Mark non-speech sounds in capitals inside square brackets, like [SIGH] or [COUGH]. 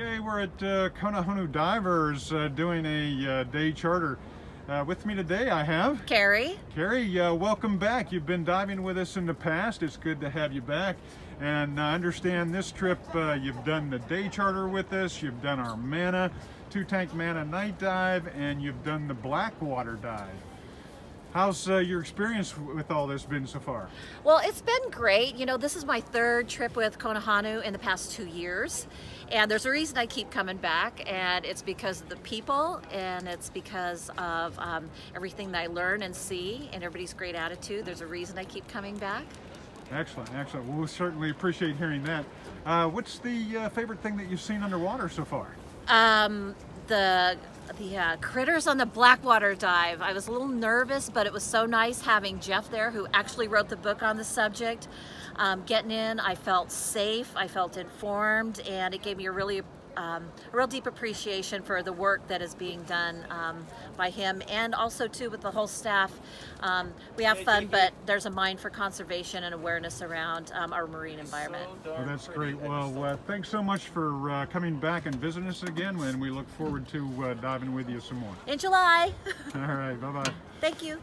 Okay, we're at uh, Kona Honu Divers uh, doing a uh, day charter. Uh, with me today I have Karie. Karie, uh, welcome back. You've been diving with us in the past. It's good to have you back. And I understand this trip uh, you've done the day charter with us, you've done our Manta, two tank Manta night dive, and you've done the Blackwater dive. How's uh, your experience with all this been so far? Well, it's been great. You know, this is my third trip with Kona Honu in the past two years. And there's a reason I keep coming back, and it's because of the people, and it's because of um, everything that I learn and see, and everybody's great attitude. There's a reason I keep coming back. Excellent, excellent. Well, we certainly appreciate hearing that. Uh, what's the uh, favorite thing that you've seen underwater so far? Um, the the uh, critters on the Blackwater dive. I was a little nervous, but it was so nice having Jeff there, who actually wrote the book on the subject. Um, getting in, I felt safe, I felt informed, and it gave me a really um, a real deep appreciation for the work that is being done um, by him and also too with the whole staff. Um, we have fun, but there's a mind for conservation and awareness around um, our marine environment. Well, that's great. Well, uh, thanks so much for uh, coming back and visiting us again, and we look forward to uh, diving with you some more. In July. [LAUGHS] All right, bye-bye. Thank you.